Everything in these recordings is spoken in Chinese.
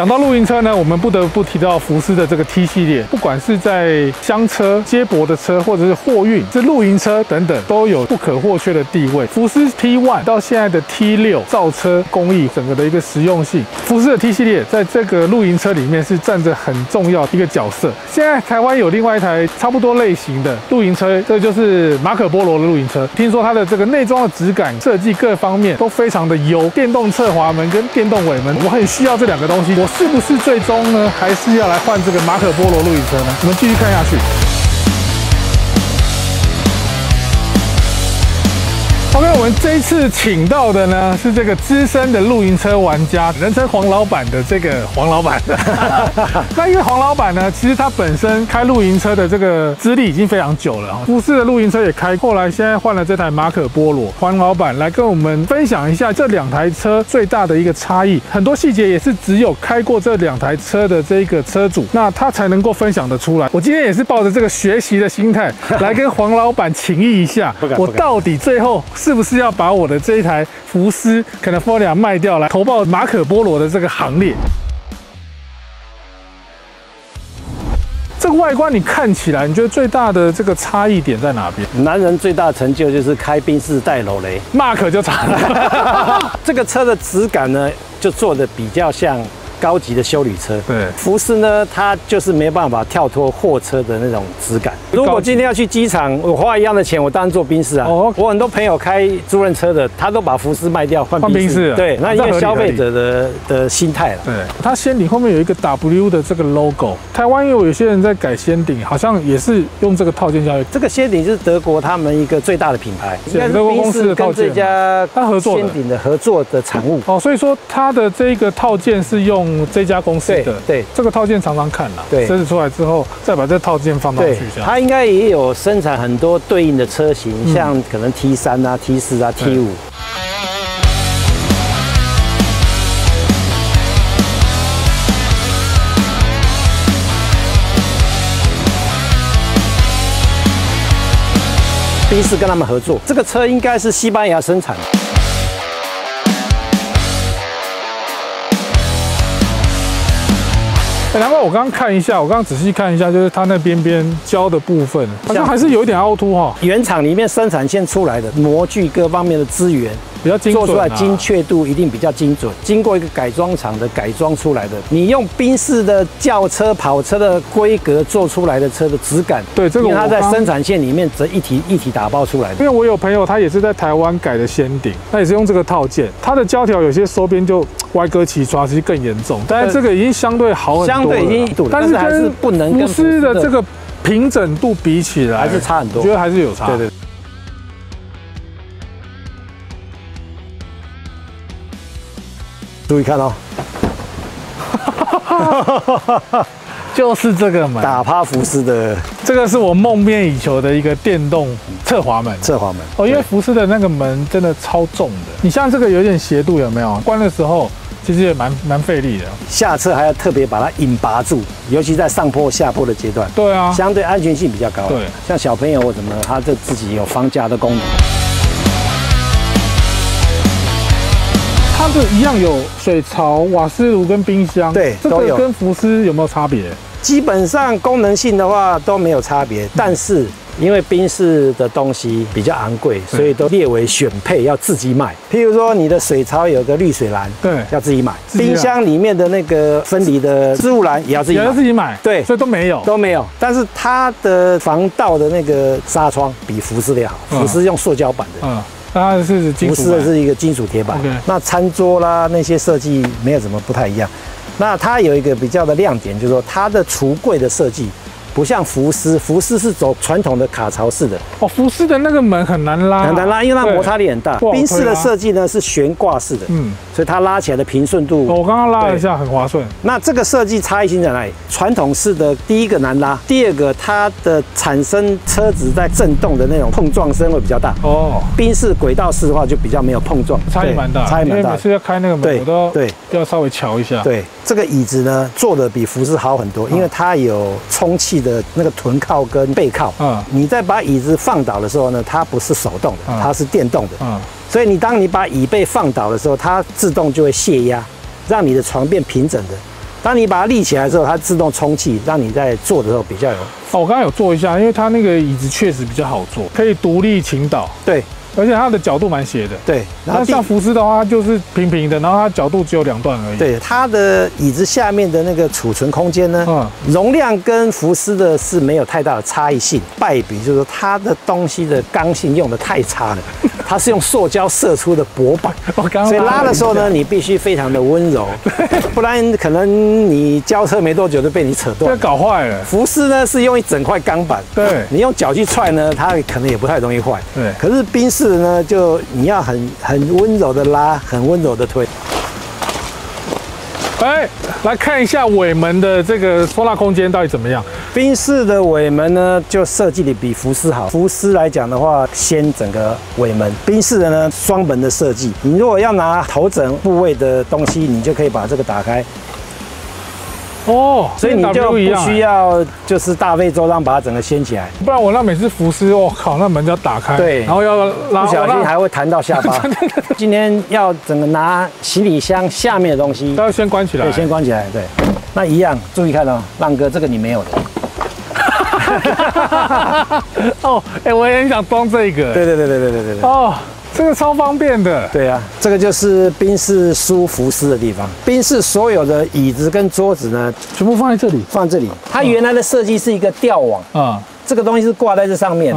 讲到露营车呢，我们不得不提到福斯的这个 T 系列，不管是在厢车、接驳的车，或者是货运、是露营车等等，都有不可或缺的地位。福斯 T One 到现在的 T 六造车工艺，整个的一个实用性，福斯的 T 系列在这个露营车里面是占着很重要一个角色。现在台湾有另外一台差不多类型的露营车，这就是马可波罗的露营车。听说它的这个内装的质感、设计各方面都非常的优，电动侧滑门跟电动尾门，我很需要这两个东西。我是不是最终呢，还是要来换这个马可波罗露营车呢？我们继续看下去。OK，我们这一次请到的呢是这个资深的露营车玩家，人称黄老板的这个黄老板。那因为黄老板呢，其实他本身开露营车的这个资历已经非常久了哈，富士的露营车也开，后来现在换了这台马可波罗。黄老板来跟我们分享一下这两台车最大的一个差异，很多细节也是只有开过这两台车的这个车主，那他才能够分享得出来。我今天也是抱着这个学习的心态来跟黄老板请益一下，我到底最后。是不是要把我的这一台福斯 California 卖掉来投报马可波罗的这个行列？这个外观你看起来，你觉得最大的这个差异点在哪边？男人最大的成就就是开宾士带楼雷，Mark 就惨了。这个车的质感呢，就做的比较像。高级的修理车，对，福斯呢，它就是没办法跳脱货车的那种质感。如果今天要去机场，我花一样的钱，我当然坐宾士啊。哦，我很多朋友开租赁车的，他都把福斯卖掉换宾士。对，那因为消费者的的心态了。对，它先顶后面有一个 W 的这个 logo。台湾又有些人在改先顶，好像也是用这个套件教育。这个先顶是德国他们一个最大的品牌，应该是宾士跟这家他合作先顶的合作的产物。哦，所以说它的这个套件是用。这家公司的对这个套件常常看了，对，车子出来之后再把这套件放上去，它应该也有生产很多对应的车型，像可能 T 三啊、T 四啊、T 五。第一次跟他们合作，这个车应该是西班牙生产。难怪我刚刚看一下，我刚刚仔细看一下，就是它那边边胶的部分，好像还是有一点凹凸哈。原厂里面生产线出来的模具各方面的资源。比较精做出来精确度一定比较精准，经过一个改装厂的改装出来的，你用宾士的轿车跑车的规格做出来的车的质感，对这个它在生产线里面则一体一体打包出来的。因为我有朋友他也是在台湾改的先顶，他也是用这个套件，它的胶条有些收边就歪哥齐刷，其实更严重。但是这个已经相对好很多，相对已经，但是还是不能跟福斯的这个平整度比起来，还是差很多。我觉得还是有差。对对。注意看哦，就是这个门，打趴福斯的，这个是我梦寐以求的一个电动侧滑门。侧滑门哦，因为福斯的那个门真的超重的，你像这个有点斜度，有没有？关的时候其实也蛮蛮费力的，下车还要特别把它引拔住，尤其在上坡下坡的阶段。对啊，相对安全性比较高。对，像小朋友或什么，他这自己有防夹的功能。它是一样有水槽、瓦斯炉跟冰箱，对，这个跟福斯有没有差别？基本上功能性的话都没有差别，但是。因为宾士的东西比较昂贵，所以都列为选配要自己买。譬如说，你的水槽有个滤水篮，对，要自己买。冰箱里面的那个分离的置物篮也要自己买。也要自己买。对，所以都没有，都没有。但是它的防盗的那个纱窗比福斯的好，福斯用塑胶板的，嗯，它是福斯的是一个金属铁板。那餐桌啦那些设计没有什么不太一样。那它有一个比较的亮点，就是说它的橱柜的设计。不像福斯，福斯是走传统的卡槽式的哦。福斯的那个门很难拉，很难拉，因为它摩擦力很大。宾士的设计呢是悬挂式的，嗯，所以它拉起来的平顺度，我刚刚拉了一下，很滑顺。那这个设计差异性在哪里？传统式的第一个难拉，第二个它的产生车子在震动的那种碰撞声会比较大哦。宾士轨道式的话就比较没有碰撞，差异蛮大，差异蛮大。每次要开那个门，我都对要稍微瞧一下。对，这个椅子呢做的比福斯好很多，因为它有充气。的那个臀靠跟背靠，嗯，你在把椅子放倒的时候呢，它不是手动的，它是电动的，嗯，所以你当你把椅背放倒的时候，它自动就会泄压，让你的床变平整的。当你把它立起来之后，它自动充气，让你在坐的时候比较有。哦，我刚刚有坐一下，因为它那个椅子确实比较好坐，可以独立倾倒。对。而且它的角度蛮斜的，对。然后像福斯的话，就是平平的，然后它角度只有两段而已。对，它的椅子下面的那个储存空间呢，嗯，容量跟福斯的是没有太大的差异性。败笔就是说它的东西的刚性用的太差了，它是用塑胶射出的薄板，所以拉的时候呢，你必须非常的温柔，不然可能你交车没多久就被你扯断，搞坏了。福斯呢是用一整块钢板，对，你用脚去踹呢，它可能也不太容易坏。对，可是宾士呢，就你要很很温柔的拉，很温柔的推。哎，来看一下尾门的这个收纳空间到底怎么样？宾士的尾门呢，就设计的比福斯好。福斯来讲的话，先整个尾门；宾士的呢，双门的设计。你如果要拿头枕部位的东西，你就可以把这个打开。哦，所以你就不需要就是大费周章把它整个掀起来，不然我那每次福斯，我靠，那门就要打开，对，然后要拉，不小心还会弹到下巴。今天要整个拿行李箱下面的东西，都要先关起来，对，先关起来，对。那一样，注意看哦，浪哥，这个你没有的。哦，哎，我也很想装这个。对对对对对对对。哦。这个超方便的，对啊，这个就是宾士舒服斯的地方。宾士所有的椅子跟桌子呢，全部放在这里，放这里。它原来的设计是一个吊网啊，这个东西是挂在这上面。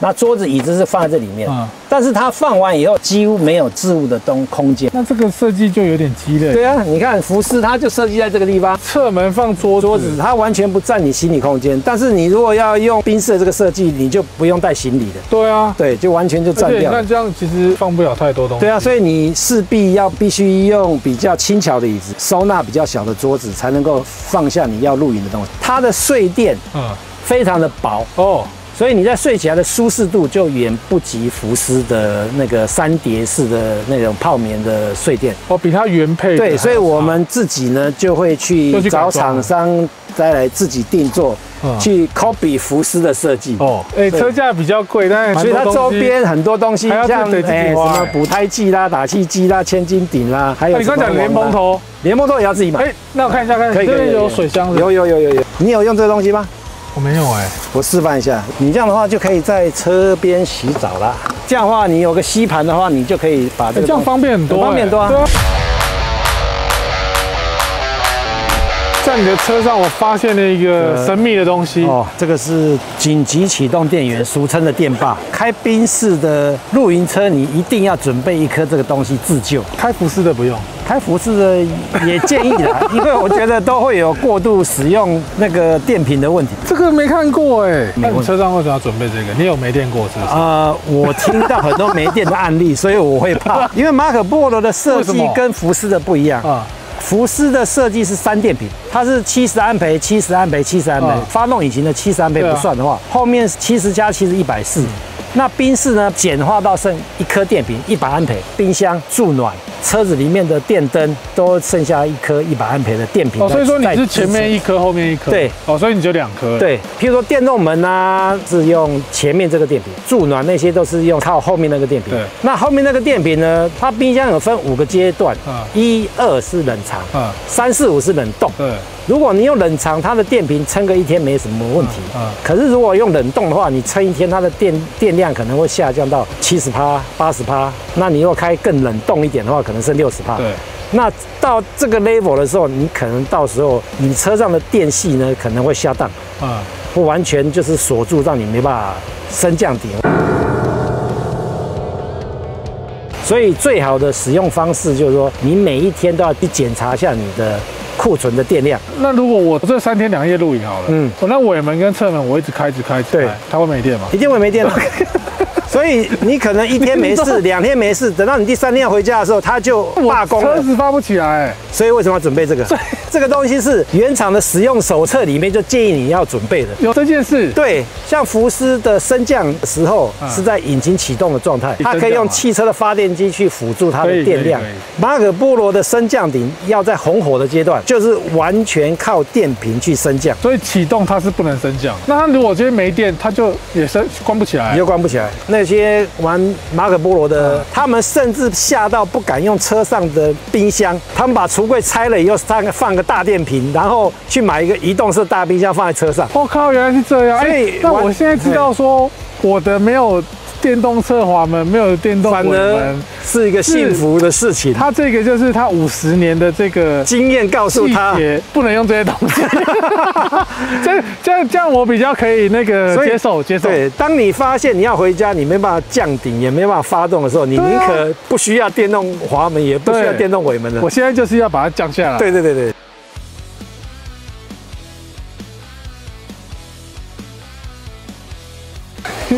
那桌子椅子是放在这里面，但是它放完以后几乎没有置物的东空间。那这个设计就有点鸡肋。对啊，你看福斯它就设计在这个地方，侧门放桌桌子，它完全不占你行李空间。但是你如果要用宾士这个设计，你就不用带行李的。对啊，对，就完全就占掉。那这样其实放不了太多东西。对啊，所以你势必要必须用比较轻巧的椅子，收纳比较小的桌子，才能够放下你要露营的东西。它的睡垫嗯非常的薄哦。所以你在睡起来的舒适度就远不及福斯的那个三叠式的那种泡棉的睡垫。哦，比它原配对，所以我们自己呢就会去找厂商再来自己定做，去 copy 福斯的设计。哦。哎，车价比较贵，但是所以它周边很多东西像哎什么补胎剂啦、打气机啦、千斤顶啦，还有你刚讲连蓬头，连蓬头也要自己买。哎，那我看一下，看可以有水箱，有有有有有，你有用这个东西吗？我没有哎，我示范一下，你这样的话就可以在车边洗澡了。这样的话，你有个吸盘的话，你就可以把这这样方便很多，方便多。在你的车上，我发现了一个神秘的东西哦，这个是紧急启动电源，俗称的电霸。开宾士的露营车，你一定要准备一颗这个东西自救。开福斯的不用，开福斯的也建议啦，因为我觉得都会有过度使用那个电瓶的问题。这个没看过哎，那你车上为什么要准备这个？你有没电过是不是？啊，我听到很多没电的案例，所以我会怕。因为马可波罗的设计跟福斯的不一样啊。福斯的设计是三电瓶，它是七十安培、七十安培、七十安培。发动引擎的七十安培不算的话，后面七十加七十一百四。那宾士呢？简化到剩一颗电瓶，一百安培，冰箱助暖，车子里面的电灯都剩下一颗一百安培的电瓶。哦，所以说你是前面一颗，后面一颗。对，哦，所以你就两颗。对，譬如说电动门啊，是用前面这个电瓶，助暖那些都是用靠后面那个电瓶。对，那后面那个电瓶呢？它冰箱有分五个阶段，啊，一二是冷藏，啊，三四五是冷冻。对。如果你用冷藏，它的电瓶撑个一天没什么问题。啊，可是如果用冷冻的话，你撑一天，它的电电量可能会下降到七十趴、八十趴。那你如果开更冷冻一点的话，可能剩六十帕。对。那到这个 level 的时候，你可能到时候你车上的电系呢可能会下档。啊。不完全就是锁住，让你没办法升降顶。所以最好的使用方式就是说，你每一天都要去检查一下你的。库存的电量。那如果我这三天两夜露营好了，嗯，我那尾门跟侧门我一直开，一直开，对，它会没电吗？一定会没电了。所以你可能一天没事，两天没事，等到你第三天要回家的时候，它就罢工了，车子发不起来。所以为什么要准备这个？这个东西是原厂的使用手册里面就建议你要准备的。有这件事？对，像福斯的升降时候是在引擎启动的状态，它可以用汽车的发电机去辅助它的电量。马可波罗的升降顶要在红火的阶段，就是完全靠电瓶去升降，所以启动它是不能升降。那它如果今天没电，它就也升关不起来，你就关不起来。那那些玩马可波罗的，他们甚至吓到不敢用车上的冰箱，他们把橱柜拆了以后，放放个大电瓶，然后去买一个移动式大冰箱放在车上。我靠，原来是这样！哎，那我现在知道说我的没有。电动侧滑门没有电动尾门是一个幸福的事情。他这个就是他五十年的这个经验告诉他，不能用这些东西。这这样这样我比较可以那个接受接受。对，当你发现你要回家，你没办法降顶，也没办法发动的时候，你宁可不需要电动滑门，也不需要电动尾门的。我现在就是要把它降下来。对对对对。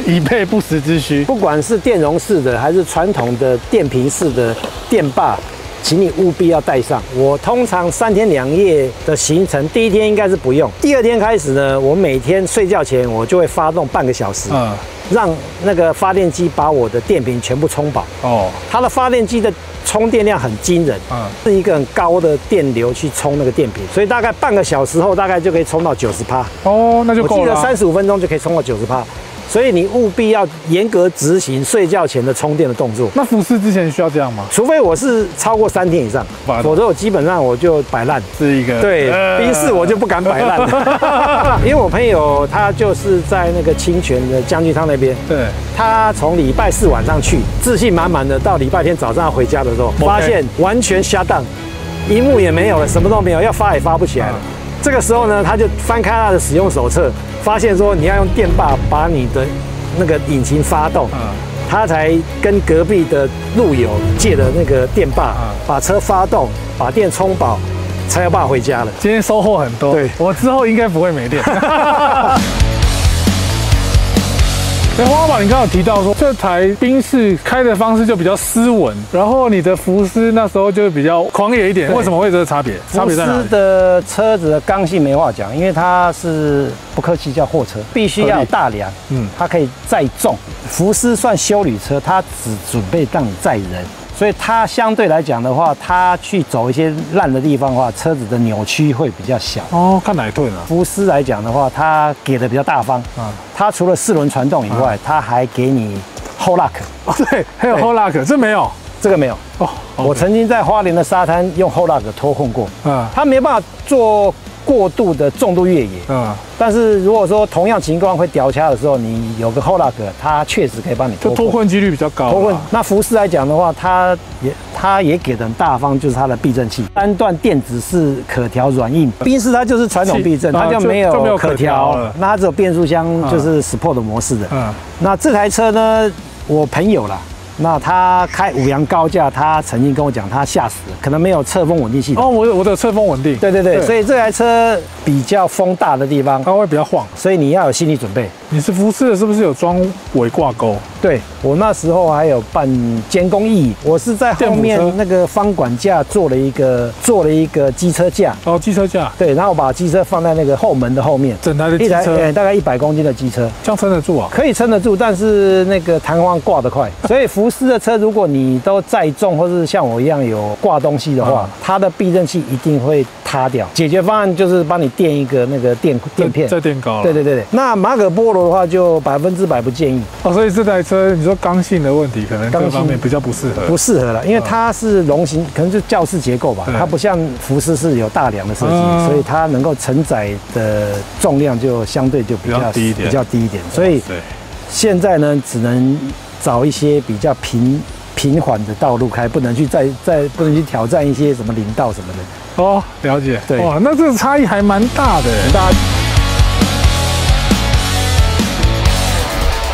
以备不时之需。不管是电容式的还是传统的电瓶式的电霸，请你务必要带上。我通常三天两夜的行程，第一天应该是不用，第二天开始呢，我每天睡觉前我就会发动半个小时，嗯，让那个发电机把我的电瓶全部充饱。哦，它的发电机的充电量很惊人，嗯，是一个很高的电流去充那个电瓶，所以大概半个小时后大概就可以充到九十趴。哦，那就够了。我记得三十五分钟就可以充到九十帕。所以你务必要严格执行睡觉前的充电的动作。那服侍之前需要这样吗？除非我是超过三天以上，否则我基本上我就摆烂。是一个对，冰室我就不敢摆烂，因为我朋友他就是在那个清泉的将军汤那边。对，他从礼拜四晚上去，自信满满的，到礼拜天早上回家的时候，发现完全瞎荡，一幕也没有了，什么都没有，要发也发不起来了。这个时候呢，他就翻开他的使用手册。发现说你要用电霸把你的那个引擎发动，他才跟隔壁的路友借的那个电霸，把车发动，把电充饱，才有办法回家了。今天收获很多，对我之后应该不会没电。哎，黄老板，你刚刚提到说这台宾士开的方式就比较斯文，然后你的福斯那时候就比较狂野一点，为什么会这个差别？福斯的车子的刚性没话讲，因为它是不客气叫货车，必须要大梁，嗯，它可以载重。福斯算修理车，它只准备让你载人。所以它相对来讲的话，它去走一些烂的地方的话，车子的扭曲会比较小。哦，看哪一顿啊？福斯来讲的话，它给的比较大方。啊，它除了四轮传动以外，它还给你 Hold Lock。哦，对，还有 Hold Lock，这没有，这个没有。哦，我曾经在花莲的沙滩用 Hold Lock 拖控过。啊，它没办法做。过度的重度越野，嗯，但是如果说同样情况会掉卡的时候，你有个 Hold Lock，它确实可以帮你脱脱困几率比较高。脱困，那福斯来讲的话，它也它也给的很大方，就是它的避震器，单段电子式可调软硬。宾士它就是传统避震，它就没有可调，那它只有变速箱就是 Sport 模式的。嗯，那这台车呢，我朋友啦。那他开五羊高架，他曾经跟我讲，他吓死了，可能没有侧风稳定系统。哦，我我的侧风稳定。对对对，所以这台车比较风大的地方，它会比较晃，所以你要有心理准备。你是福斯的，是不是有装尾挂钩？对我那时候还有办监工艺，我是在后面那个方管架做了一个做了一个机车架。哦，机车架。对，然后把机车放在那个后门的后面，整台的机车，大概一百公斤的机车，这样撑得住啊？可以撑得住，但是那个弹簧挂得快，所以福斯的车，如果你都载重，或是像我一样有挂东西的话，它的避震器一定会塌掉。解决方案就是帮你垫一个那个垫垫片，再垫高。对对对对。那马可波罗的话，就百分之百不建议。哦，所以这台车你说刚性的问题，可能各方面比较不适合，不适合了，因为它是龙形，可能就教室结构吧，它不像福斯是有大梁的设计，所以它能够承载的重量就相对就比较低一点，比较低一点。所以现在呢，只能找一些比较平。平缓的道路开，不能去再再不能去挑战一些什么林道什么的。哦，了解。对，哇，那这个差异还蛮大的。大。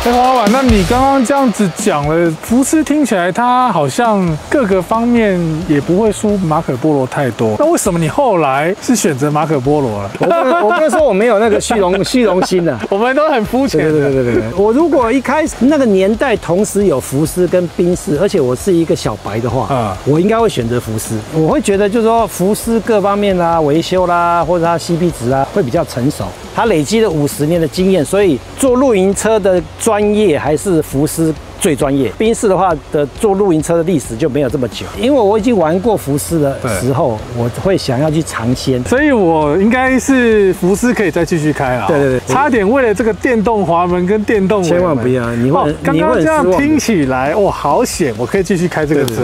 哎，黄老板，那你刚刚这样子讲了，福斯听起来它好像各个方面也不会输马可波罗太多。那为什么你后来是选择马可波罗了？我不能说我没有那个虚荣 虚荣心的，我们都很肤浅。对对对对对。我如果一开始那个年代同时有福斯跟宾士，而且我是一个小白的话，啊，我应该会选择福斯。我会觉得就是说福斯各方面啦，维修啦，或者它 CP 值啊，会比较成熟。它累积了五十年的经验，所以做露营车的专业还是福斯。最专业。宾士的话的做露营车的历史就没有这么久，因为我已经玩过福斯的时候，我会想要去尝鲜，所以我应该是福斯可以再继续开啊。对对对，差点为了这个电动滑门跟电动，千万不要，你会刚刚这样听起来哇，好险，我可以继续开这个车。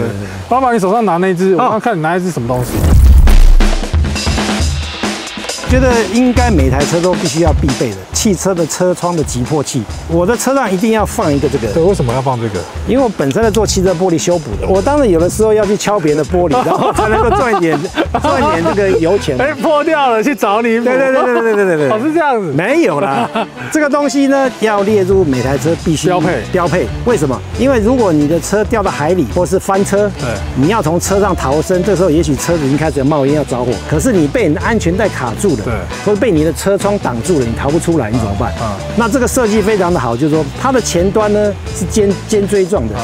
爸爸，你手上拿那只，我要看你拿一只什么东西？觉得应该每台车都必须要必备的汽车的车窗的急迫器，我的车上一定要放一个这个。对，为什么要放这个？因为我本身在做汽车玻璃修补的，我当然有的时候要去敲别人的玻璃，然后才能够赚一点 赚一点这个油钱。哎，破掉了，去找你。对对对对对对对对，哦是这样子。没有啦，这个东西呢要列入每台车必须标配标配。为什么？因为如果你的车掉到海里或是翻车，对，你要从车上逃生，这时候也许车子已经开始冒烟要着火，可是你被你的安全带卡住了，对，或者被你。的车窗挡住了，你逃不出来，你怎么办？啊，那这个设计非常的好，就是说它的前端呢是尖尖锥状的，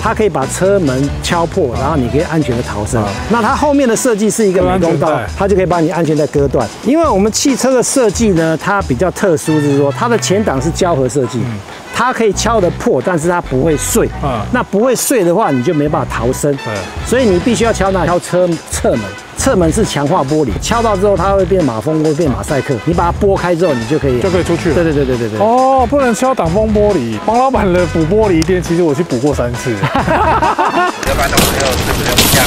它可以把车门敲破，然后你可以安全的逃生。那它后面的设计是一个美工刀，它就可以把你安全带割断。因为我们汽车的设计呢，它比较特殊，就是说它的前挡是胶合设计，它可以敲得破，但是它不会碎。啊，那不会碎的话，你就没办法逃生。对，所以你必须要敲那敲车侧门。侧门是强化玻璃，敲到之后它会变马蜂窝，变马赛克。你把它拨开之后，你就可以就可以出去了。对对对对对对。哦，不能敲挡风玻璃。黄老板的补玻璃店，其实我去补过三次。要不然的话，没有这个这样。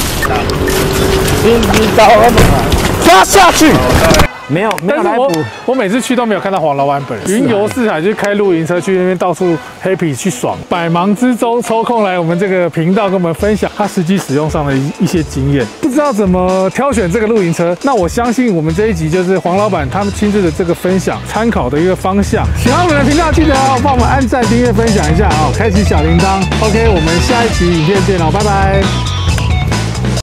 你你打我干嘛抓下去。没有，没有来补。我每次去都没有看到黄老板本人。云游四海，就开露营车去那边到处 happy 去爽。百忙之中抽空来我们这个频道跟我们分享他实际使用上的一一些经验。不知道怎么挑选这个露营车，那我相信我们这一集就是黄老板他们亲自的这个分享参考的一个方向。喜欢我们的频道，记得哦帮我们按赞、订阅、分享一下啊，开启小铃铛。OK，我们下一期影片见喽，拜拜。